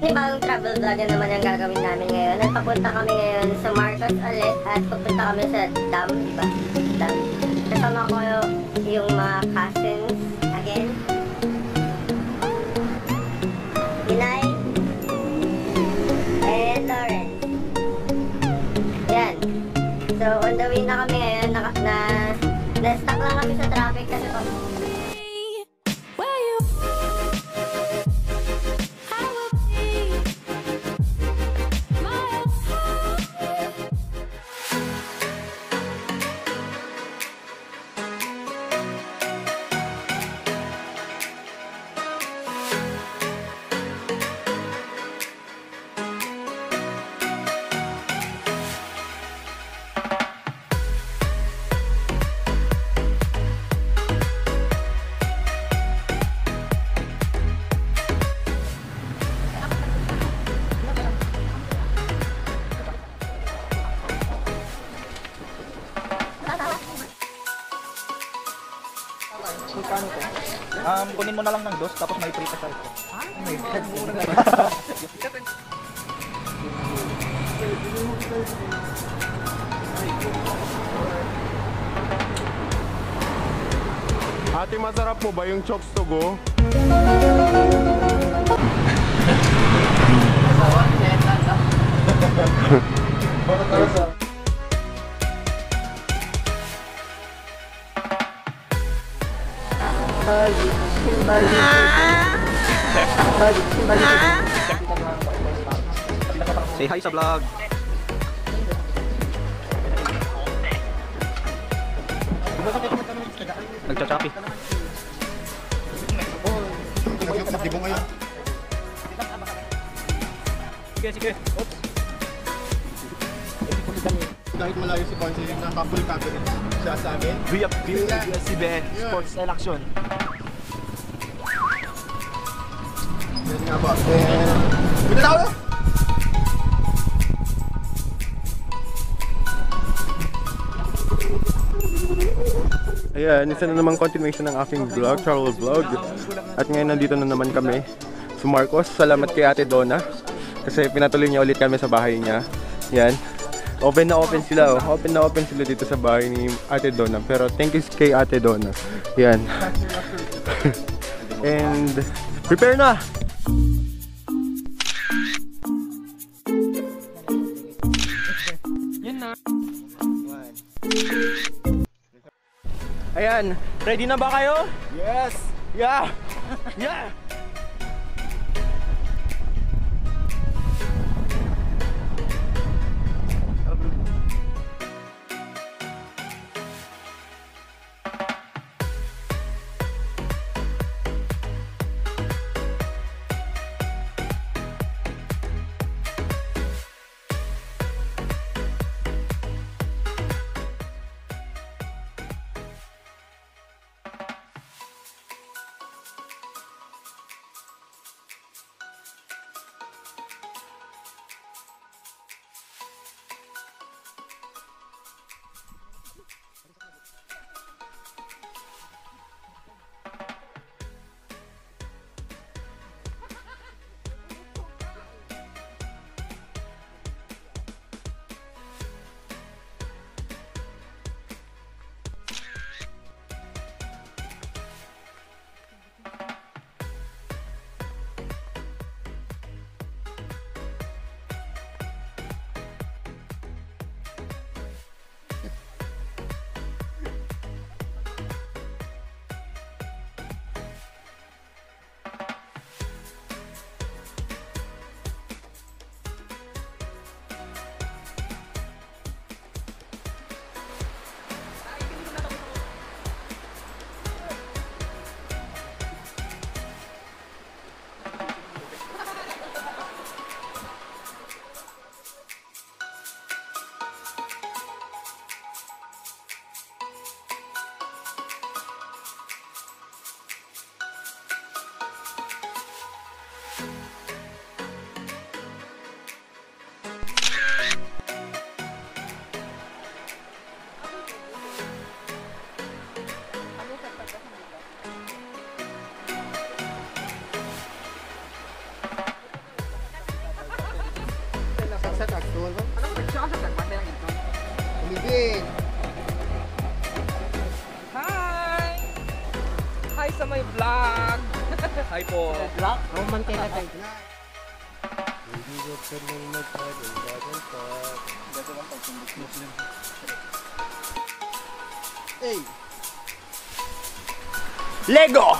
Bagong travel vlog na naman ang gagawin namin ngayon. At papunta kami ngayon sa Marcos ulit at pupunta kami sa dam, di ba? Dam. Kasama ko yung mga cousins again. Inay and Lawrence. Yan. So, on the way na kami ngayon. Na, na, na-stuck lang kami sa traffic kasi pa, Um, kunin mo na lang ng dos, tapos may free pa siya. Ate, masarap po ba yung chokes to go? Say hi sa vlog. Nagchachapi. Sige, sige. Kahit malayo si Bonsi, nakapul cabinet siya sa amin. We have CBN Sports Election. Yan nga po. And... Punta na ako! Ayan, isa na naman continuation ng aking vlog, travel vlog. At ngayon nandito na naman kami sa Marcos. Salamat kay Ate Donna kasi pinatuloy niya ulit kami sa bahay niya. Yan. Open na open sila, oh. Open na open sila dito sa bahay ni Ate Donna. Pero thank you kay Ate Donna. Yan. And prepare na! Ready na ba kayo? Yes! Yeah! Yeah! Sa tagtol. Ano ba siya sa tagpatay lang ito? Umibig. Hi! Hi sa may vlog! Hi po! Roman kay natin. Hey, Lego!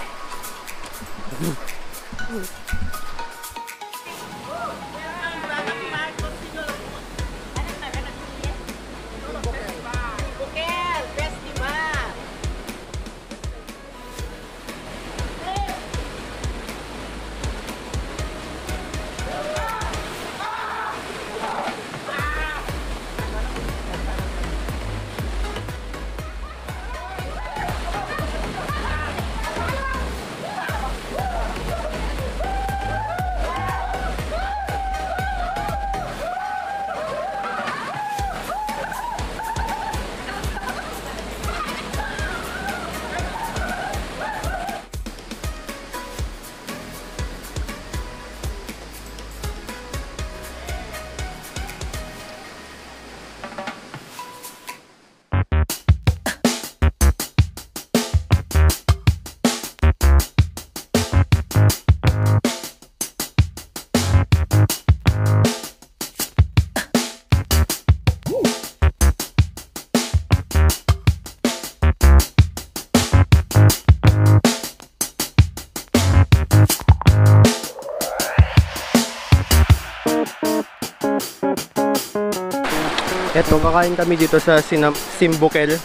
Eto, kakain kami dito sa Sinam Simbukel.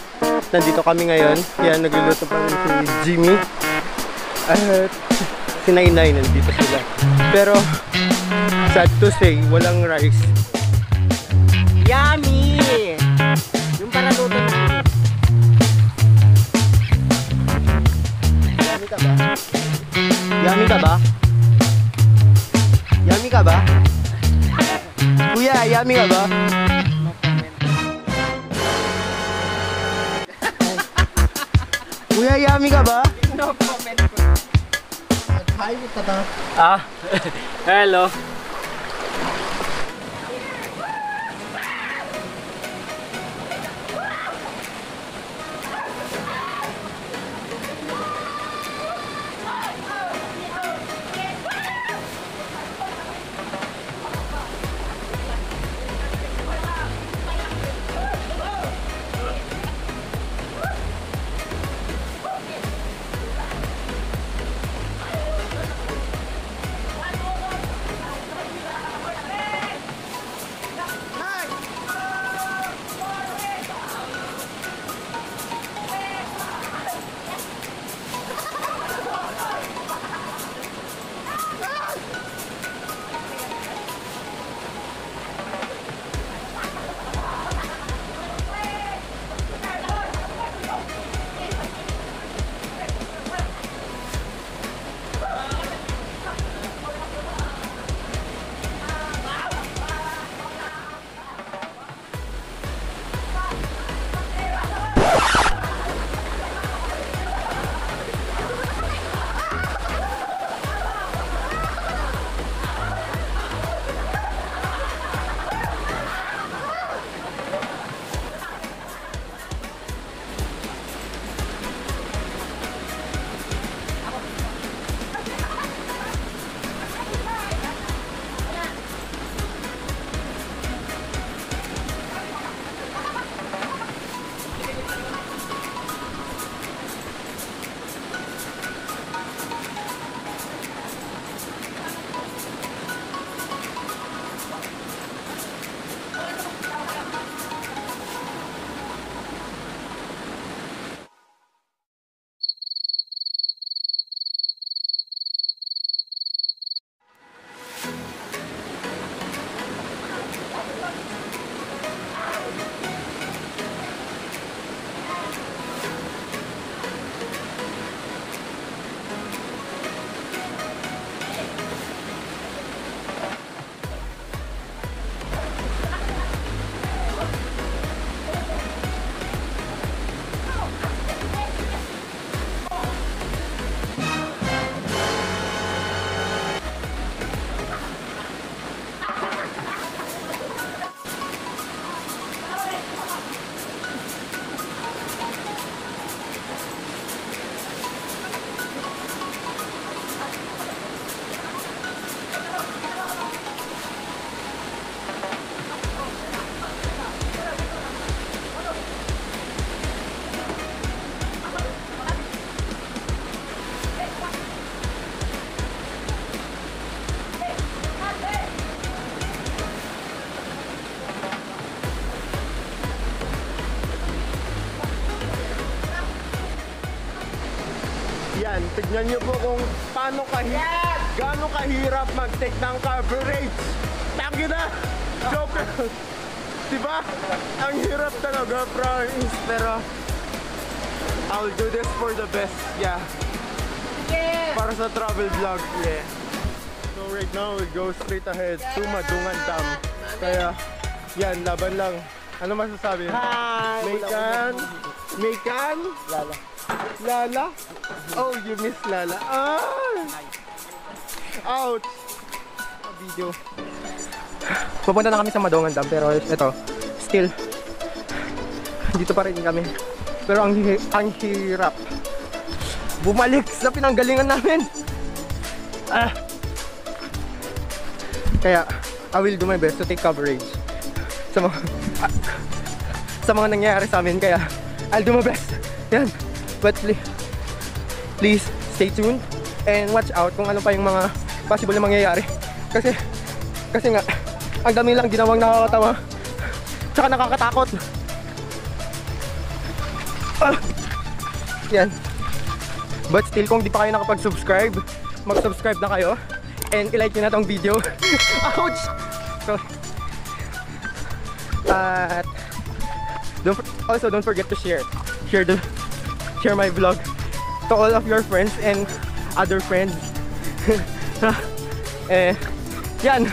Nandito kami ngayon. Kaya nagluluto pa rin si Jimmy. At si Nainay nandito sila. Pero, sad to say, walang rice. Yummy! Yung para luto na. Yummy ka ba? Yummy ka ba? Yummy ka ba? Kuya, yummy ka ba? Yummy ka ba? Ah, hello. Tignan niyo po kung paano kahirap, gaano kahirap mag-take ng coverage. Taki na! Joke! diba? Ang hirap talaga, promise. Pero, I'll do this for the best. Yeah. Para sa travel vlog. Yeah. So right now, we go straight ahead to Madungan Dam. Kaya, yan, laban lang. Ano masasabi? Hi! Mekan? Mekan? Lala. Lala? Oh, you miss Lala. Ah! Ouch! Video. Pupunta na kami sa Madungan Dam pero ito, still, dito pa rin kami. Pero ang, hi- ang hirap. Bumalik sa pinanggalingan namin. Ah. Kaya, I will do my best to take coverage sa mga sa mga nangyayari sa amin. Kaya, I'll do my best. Yan. But please, stay tuned and watch out kung ano pa yung mga possible na mangyayari. Kasi, kasi nga, ang dami lang ginawang nakakatawa. Tsaka nakakatakot. Ah. Yan. But still, kung di pa kayo nakapag-subscribe, mag-subscribe na kayo. And ilike nyo na tong video. Ouch! So, at don't, also don't forget to share. Share the share my vlog to all of your friends and other friends. eh, yan.